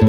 अब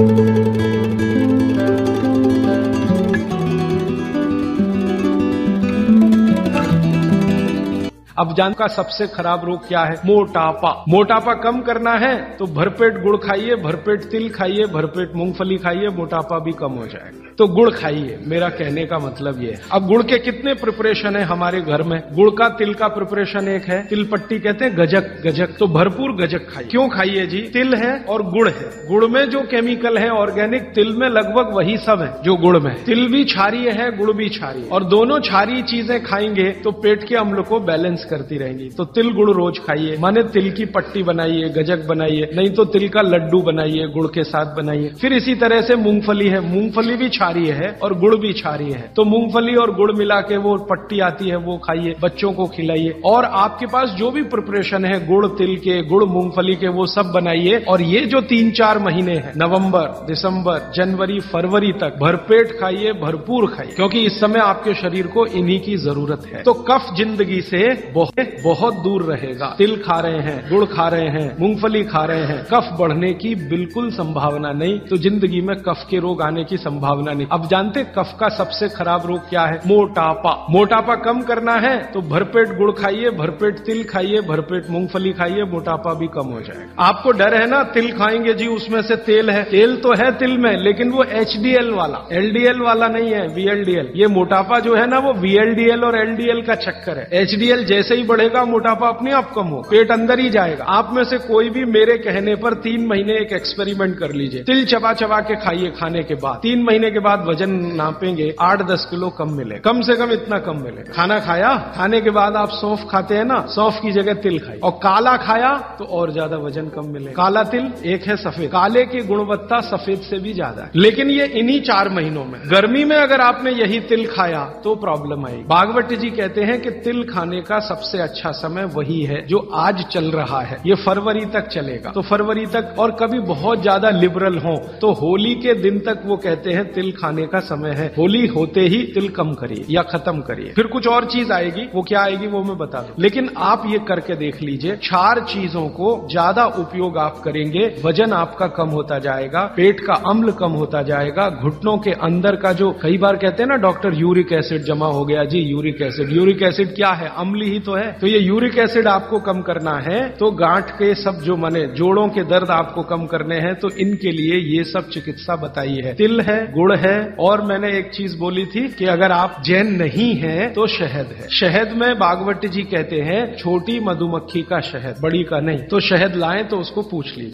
जान का सबसे खराब रोग क्या है? मोटापा। मोटापा कम करना है तो भरपेट गुड़ खाइए, भरपेट तिल खाइए, भरपेट मूंगफली खाइए, मोटापा भी कम हो जाएगा। तो गुड़ खाइए। मेरा कहने का मतलब ये है। अब गुड़ के कितने प्रिपरेशन है हमारे घर में? गुड़ का तिल का प्रिपरेशन एक है। तिल पट्टी कहते हैं गजक गजक। तो भरपूर गजक खाइए। क्यों खाइए जी? तिल है और गुड़ है। गुड़ में जो केमिकल है ऑर्गेनिक तिल में लगभग वही सब है जो गुड़ में तिल भी क्षारीय है, गुड़ भी क्षारीय और दोनों क्षारीय चीज़ें खाएँगे तो पेट के अम्ल को बैलेंस करती रहेंगी। तो तिल गुड़ रोज खाइए। माने तिल की पट्टी बनाइए, गजक बनाइए। नहीं तो तिल का लड्डू बनाइए, गुड़ के साथ बनाइए। फिर इसी तरह से मूंगफली है। मूंगफली भी क्षारीय है और गुड़ भी क्षारीय है। तो मूंगफली और गुड़ मिला के वो पट्टी आती है, वो खाइए, बच्चों को खिलाइए। और आपके पास जो भी प्रिपरेशन है, गुड़, तिल के, गुड़, मूंगफली के, वो सब बनाइए। और ये जो तीन चार महीने हैं, नवंबर, दिसंबर, जनवरी, फरवरी तक, भरपेट खाइए, भरपूर खाइए। क्योंकि इस समय आपके शरीर को इन्हीं की ज़रूरत है। तो कफ ज़िंदगी से बहुत बहुत दूर रहेगा। तिल खा रहे हैं, गुड़ खा रहे हैं, मूंगफली खा रहे हैं। कफ बढ़ने की बिल्कुल संभावना नहीं। तो ज़िंदगी में कफ के रोग आने की संभावना नहीं। अब जानते कफ का सबसे खराब रोग क्या है? मोटापा। मोटापा कम करना है तो भरपेट गुड़ खाइए, भरपेट तिल खाइए, भरपेट मूंगफली खाइए, मोटापा भी कम हो जाएगा। आपको डर है ना? तिल खाएँगे जी, उसमें से तेल है। तेल तो है तिल में, लेकिन वो एचडीएल वाला। एलडीएल वाला नहीं है वीएलडीएल ये मोटापा जो है ना, वो वीएलडीएल और एलडीएल का चक्कर है। एचडीएल जैसे ही बढ़ेगा, मोटापा अपने आप कम होगा। पेट अंदर ही जाएगा। आप में से कोई भी मेरे कहने पर तीन महीने एक एक्सपेरिमेंट कर लीजिए। तिल चबा चबा के खाइए खाने के बाद। तीन महीने के बाद वज़न नापेंगे, आठ दस किलो कम मिले कम से कम इतना कम मिले खाना खाया? खाने के बाद आप सौंफ खाते हैं ना, सौंफ की जगह तिल खाई। और काला खाया तो और ज़्यादा वज़न कम मिले काला तिल, एक है सफ़ेद। काले की गुणवत्ता सफ़ेद से भी ज़्यादा है। लेकिन ये इन्हीं चार महीनों में। गर्मी में अगर आपने यही तिल खाया तो प्रॉब्लम आएगी। बागवती जी कहते हैं कि तिल खाने का सबसे अच्छा समय वही है, जो आज चल रहा है। ये फरवरी तक चलेगा। तो फरवरी तक और कभी बहुत ज़्यादा लिबरल हो तो होली के दिन तक वो कहते हैं तिल खाने का समय है, होली होते ही तिल कम करिए या खत्म करिए। फिर कुछ और चीज़ आएगी, वो क्या आएगी वो मैं बता दूँ। लेकिन आप ये करके देख लीजिए चार चीज़ों को ज़्यादा उपयोग आप करेंगे, वज़न आपका कम होता जाएगा, पेट का अम्ल कम होता जाएगा, घुटनों के अंदर का जो, कई बार कहते हैं ना, डॉक्टर, यूरिक एसिड जमा हो गया, जी, यूरिक एसिड। यूरिक एसिड क्या है? अम्ल ही तो है। तो ये यूरिक एसिड आपको कम करना है तो गांठ के सब जो मने, जोड़ों के दर्द आपको कम करने हैं तो इनके लिए ये सब चिकित्सा बताई है। तिल है, गुड़ है और मैंने एक चीज़ बोली थी कि अगर आप जैन नहीं है तो शहद है। शहद में बागवती जी कहते हैं, छोटी मधुमक्खी का शहद, बड़ी का नहीं। तो शहद लाए तो उसको पूछ लीजिए।